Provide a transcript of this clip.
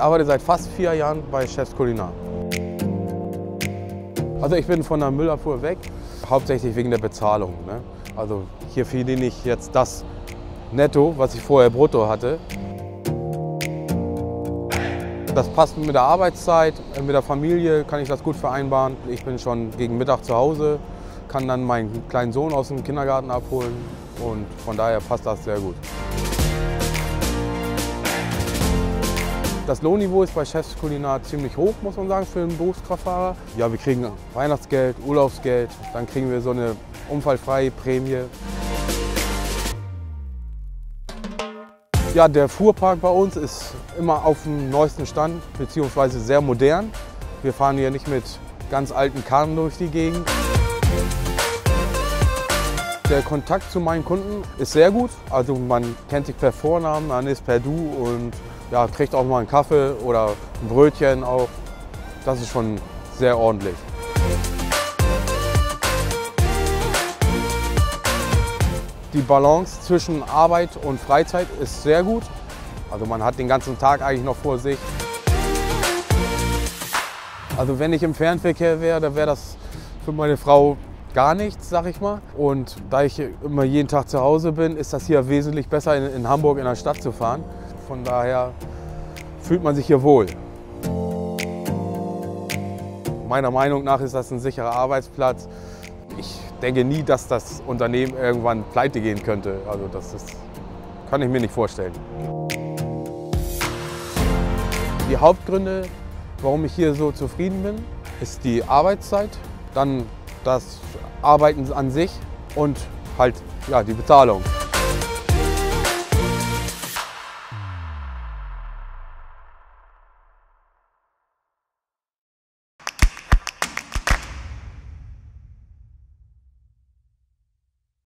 Ich arbeite seit fast vier Jahren bei Chefs Kulinar. Also ich bin von der Müllabfuhr weg, hauptsächlich wegen der Bezahlung. Ne? Also hier verdiene ich jetzt das Netto, was ich vorher brutto hatte. Das passt mit der Arbeitszeit, mit der Familie kann ich das gut vereinbaren. Ich bin schon gegen Mittag zu Hause, kann dann meinen kleinen Sohn aus dem Kindergarten abholen und von daher passt das sehr gut. Das Lohnniveau ist bei Chefs Kulinar ziemlich hoch, muss man sagen, für einen Berufskraftfahrer. Ja, wir kriegen Weihnachtsgeld, Urlaubsgeld, dann kriegen wir so eine unfallfreie Prämie. Ja, der Fuhrpark bei uns ist immer auf dem neuesten Stand, beziehungsweise sehr modern. Wir fahren hier nicht mit ganz alten Karren durch die Gegend. Der Kontakt zu meinen Kunden ist sehr gut. Also man kennt sich per Vornamen, man ist per Du und ja, kriegt auch mal einen Kaffee oder ein Brötchen auch. Das ist schon sehr ordentlich. Die Balance zwischen Arbeit und Freizeit ist sehr gut. Also man hat den ganzen Tag eigentlich noch vor sich. Also wenn ich im Fernverkehr wäre, dann wäre das für meine Frau gar nichts, sag ich mal. Und da ich immer jeden Tag zu Hause bin, ist das hier wesentlich besser in, in Hamburg in der Stadt zu fahren. Von daher fühlt man sich hier wohl. Meiner Meinung nach ist das ein sicherer Arbeitsplatz. Ich denke nie, dass das Unternehmen irgendwann pleite gehen könnte. Also das ist, kann ich mir nicht vorstellen. Die Hauptgründe, warum ich hier so zufrieden bin, ist die Arbeitszeit, dann das Arbeiten an sich und halt ja, die Bezahlung.